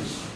Yes.